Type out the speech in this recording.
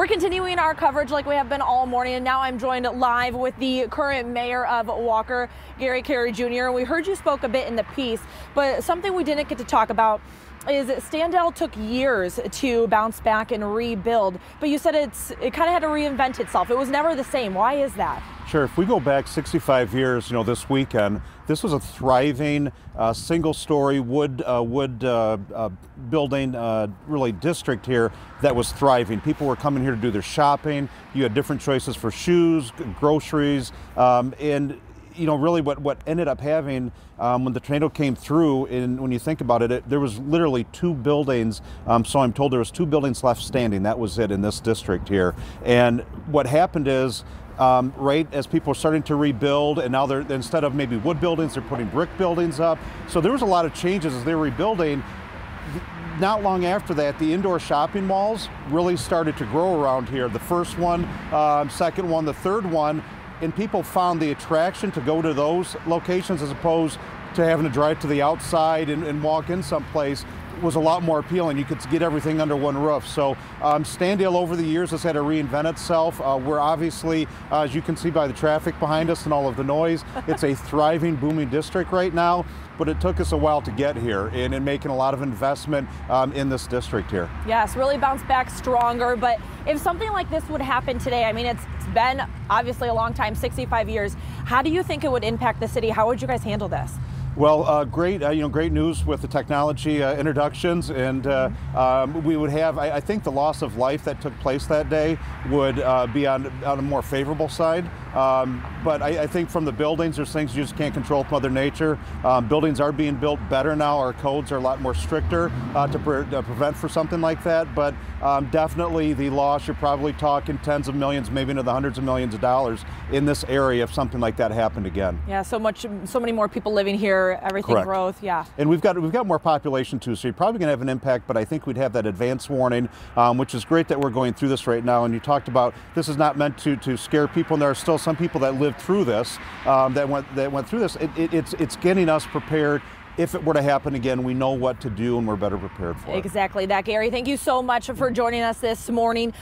We're continuing our coverage like we have been all morning, and now I'm joined live with the current mayor of Walker, Gary Carey Jr. And we heard you spoke a bit in the piece, but something we didn't get to talk about is Standale took years to bounce back and rebuild, but you said it's it kind of had to reinvent itself. It was never the same. Why is that? Sure. If we go back 65 years, you know, this weekend, this was a thriving uh, single-story wood uh, wood uh, uh building, uh, really district here that was thriving. People were coming here to do their shopping. You had different choices for shoes, groceries, um, and you know, really what, what ended up having um, when the tornado came through, and when you think about it, it there was literally two buildings. Um, so I'm told there was two buildings left standing. That was it in this district here. And what happened is um, right as people are starting to rebuild and now they're instead of maybe wood buildings they're putting brick buildings up so there was a lot of changes as they were rebuilding not long after that the indoor shopping malls really started to grow around here the first one um, second one the third one and people found the attraction to go to those locations as opposed to having to drive to the outside and, and walk in someplace was a lot more appealing. You could get everything under one roof. So um, Standale over the years has had to reinvent itself. Uh, we're obviously, uh, as you can see by the traffic behind us and all of the noise, it's a thriving, booming district right now. But it took us a while to get here and in making a lot of investment um, in this district here. Yes, really bounced back stronger. But if something like this would happen today, I mean, it's, it's been obviously a long time, 65 years. How do you think it would impact the city? How would you guys handle this? Well, uh, great, uh, you know, great news with the technology uh, introductions, and uh, um, we would have. I, I, think the loss of life that took place that day would uh, be on on a more favorable side. Um, but I, I, think from the buildings, there's things you just can't control with Mother Nature. Um, buildings are being built better now. Our codes are a lot more stricter uh, to, pre to, prevent for something like that. But um, definitely the loss, you're probably talking tens of millions, maybe into the hundreds of millions of dollars in this area if something like that happened again. Yeah, so much, so many more people living here, everything Correct. growth, yeah. And we've got we've got more population too, so you're probably going to have an impact. But I think we'd have that advance warning, um, which is great that we're going through this right now. And you talked about this is not meant to to scare people, and there are still some people that lived through this, um, that went that went through this. It, it, it's it's getting us prepared. If it were to happen again, we know what to do and we're better prepared for it. Exactly that, Gary. Thank you so much for joining us this morning.